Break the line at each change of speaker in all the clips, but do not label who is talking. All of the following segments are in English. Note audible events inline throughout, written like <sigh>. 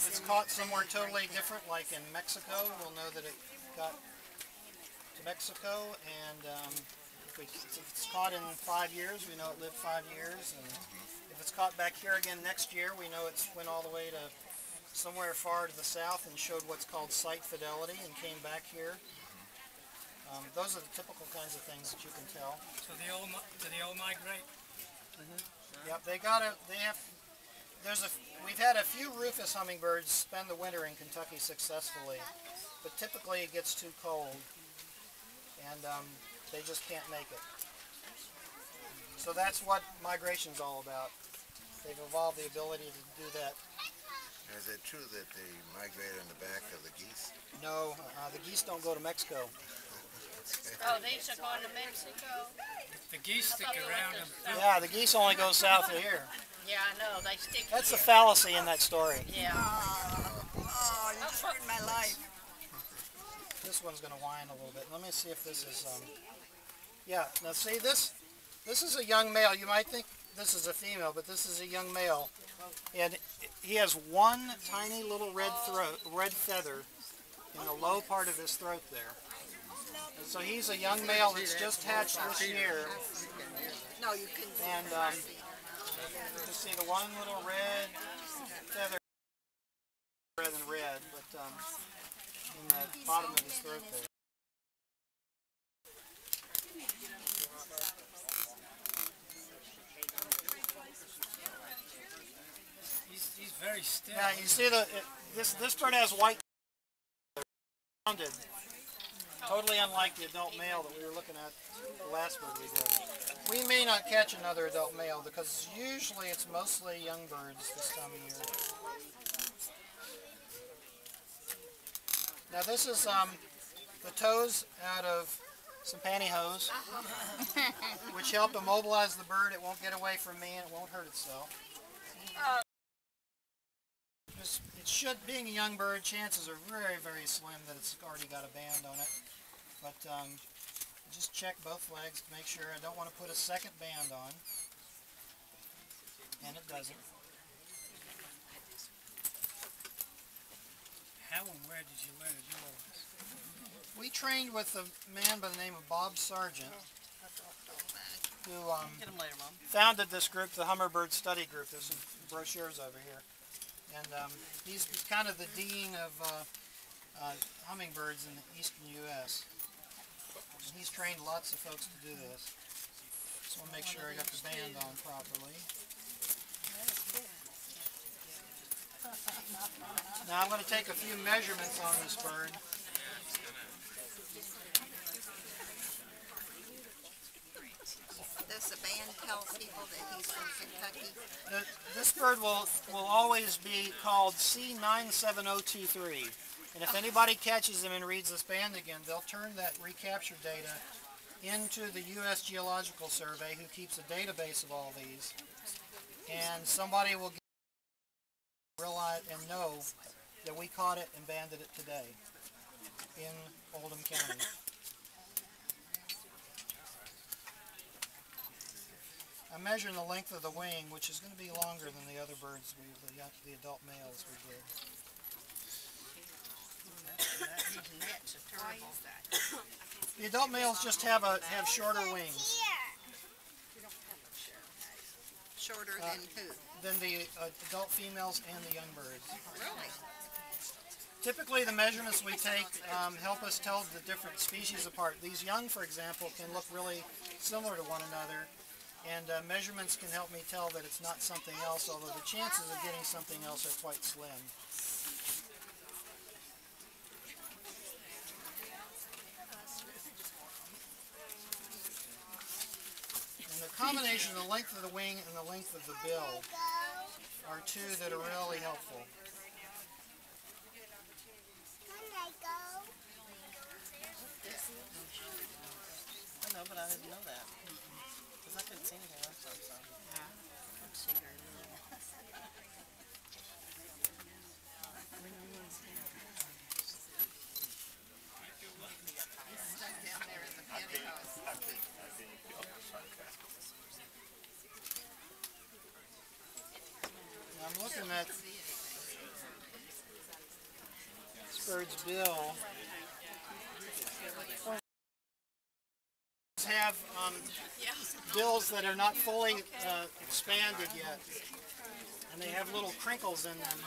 If it's caught somewhere totally different, like in Mexico, we'll know that it got to Mexico. And um, if, we, if it's caught in five years, we know it lived five years. And if it's caught back here again next year, we know it's went all the way to somewhere far to the south and showed what's called site fidelity and came back here. Um, those are the typical kinds of things that you can tell.
So they all, do they all migrate?
Yep, they got to They have. There's a. We've had a few rufous hummingbirds spend the winter in Kentucky successfully, but typically it gets too cold, and um, they just can't make it. So that's what migration's all about. They've evolved the ability to do that.
Is it true that they migrate on the back of the geese?
No, uh, the geese don't go to Mexico. <laughs>
Oh, these are going to Mexico?
The geese stick
thought they went
around
to
and
Yeah, the geese only go south of here.
Yeah, I know, they stick
That's the fallacy in that story.
Yeah.
Oh, you ruined my life.
This one's going to whine a little bit. Let me see if this is, um, yeah, now see this, this is a young male. You might think this is a female, but this is a young male. And he has one tiny little red throat, red feather in the low part of his throat there. And so he's a young male that's just hatched this year.
No, you can.
And, um, you can see the one little red feather, red and red, but, um, in the bottom of his throat there.
he's, he's very stiff.
Yeah, you see the it, this this bird has white rounded, totally unlike the adult male that we were looking at the last bird we did. We may not catch another adult male because usually it's mostly young birds this time of year. Now this is um, the toes out of some pantyhose, <laughs> which help immobilize the bird. It won't get away from me and it won't hurt itself. Just- It should, being a young bird, chances are very, very slim that it's already got a band on it. But um, just check both legs to make sure. I don't want to put a second band on. And it doesn't.
How and where did you learn to do all this?
We trained with a man by the name of Bob Sargent, who um, founded this group, the Hummingbird Study Group. There's some brochures over here. And um, he's kind of the dean of uh, uh, hummingbirds in the eastern U.S. He's trained lots of folks to do this. Want to make sure I got the band on properly. Now I'm going to take a few measurements on this bird.
Does the band tell people that he's from Kentucky?
The, this bird will, will always be called C97023. And if anybody catches them and reads this band again, they'll turn that recapture data into the U.S. Geological Survey, who keeps a database of all these. And somebody will realize and know that we caught it and banded it today in Oldham County. I'm measuring the length of the wing, which is going to be longer than the other birds, we, the, the adult males we did.
These nets are terrible.
The adult males just have a have shorter wings
Shorter
Uh,
than who?
than the uh, adult females and the young birds.
Really?
Typically, the measurements we take um, help us tell the different species apart. These young, for example, can look really similar to one another, and uh, measurements can help me tell that it's not something else, although the chances of getting something else are quite slim. Combination of the length of the wing and the length of the bill are two that are really helpful.
I know, but I didn't know that. Because I couldn't see anything last time, so.
Down there in the pantyhose.
I'm looking at bird's bill. Have um, bills that are not fully uh, expanded yet, and they have little crinkles in them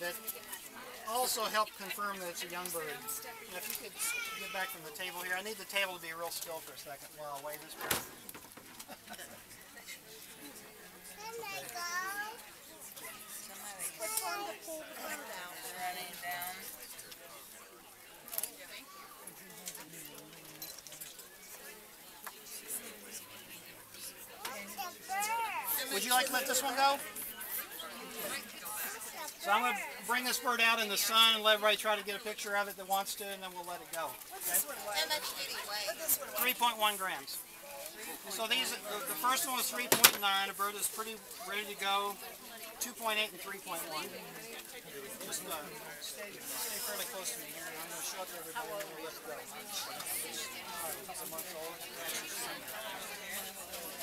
that also help confirm that it's a young bird. Now, if you could get back from the table here, I need the table to be real still for a second while I weigh this bird. Like let this one go? So I'm going to bring this bird out in the sun and let everybody try to get a picture of it that wants to, and then we'll let it go.
How much did he weigh?
3.1 grams. So these, the, the first one was 3.9. A bird is pretty ready to go. 2.8 and 3.1. Just uh, stay, stay fairly close to me here, and I'm going to show it to everybody. then we'll let go. Right, a month old.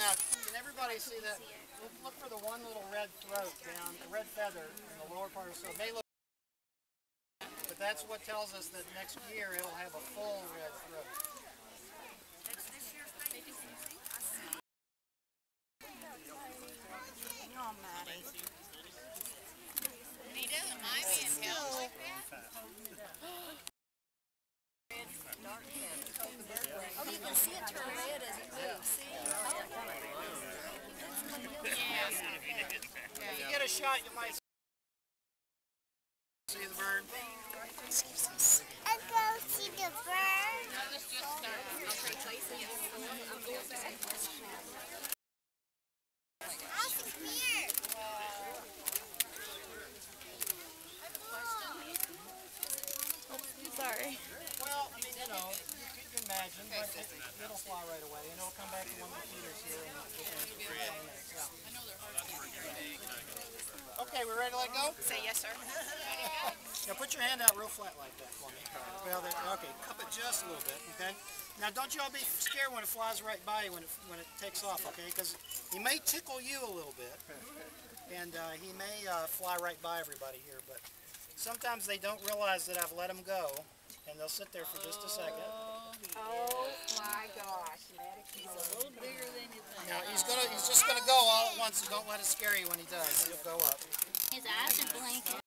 Now, can everybody see that? Look, look for the one little red throat down, the red feather in the lower part of the, so it may look, but that's what tells us that next year it'll have a full red throat.
He doesn't mind being held like that.
Oh, you can see it turn red as it moves, see?
If you get a shot, you might see the bird.
I go see the bird.
No, let's just start.
Awesome, come here.
Sorry.
Well, I mean, you know, you can imagine, but it, it'll fly right away, and it'll come back to one of the feeders here in within three minutes. Yeah. Okay, we're ready to let go?
Say yes, sir.
Now put your hand out real flat like that for me. Well, then, okay, cup it just a little bit, okay? Now don't y'all be scared when it flies right by you when it, when it takes off, okay? Because he may tickle you a little bit, and uh, he may uh, fly right by everybody here, but sometimes they don't realize that I've let them go, and they'll sit there for just a second.
Oh my gosh.
Now he's gonna, he's just gonna go all at once, so don't let it scare you when he does. He'll go up.
His eyes are blinking.